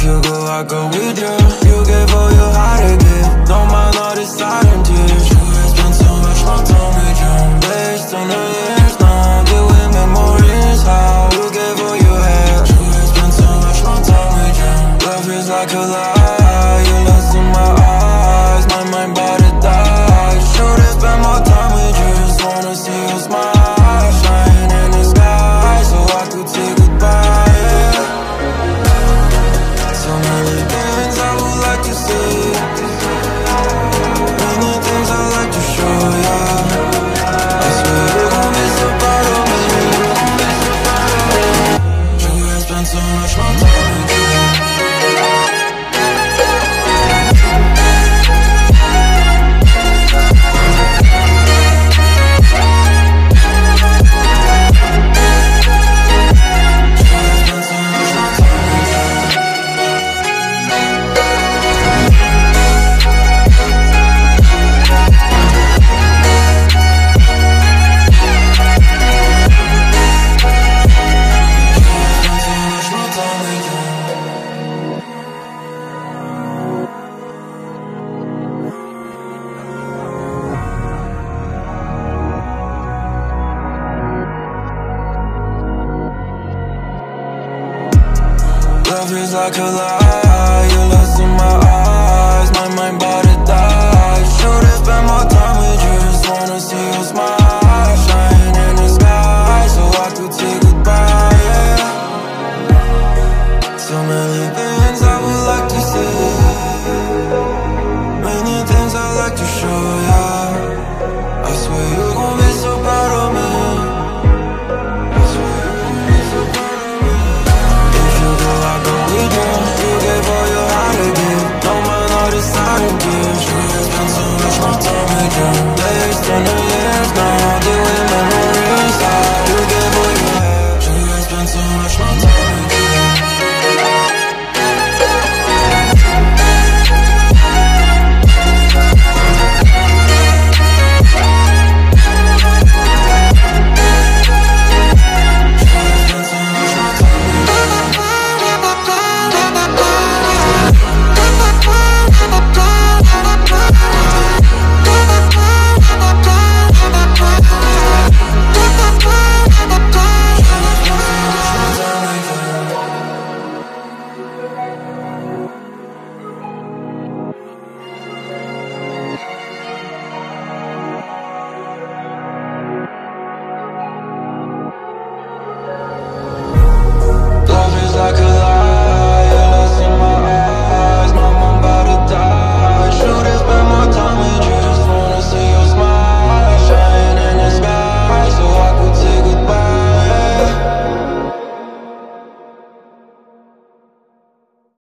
If you go, I go with you. You gave all your heart again Don't mind all the silent tears. You have spent so much more time with you. Based on the years now Deal with memories. How you gave all you had You have spent so much more time with you. Love is like a lie spent so Is like a lie, you're lost in my eyes My mind about to die. Should have spent more time with you Just wanna see you smile Shine in the sky So I could say goodbye, yeah. So many things I would like to say. Many things I'd like to show ya I swear you're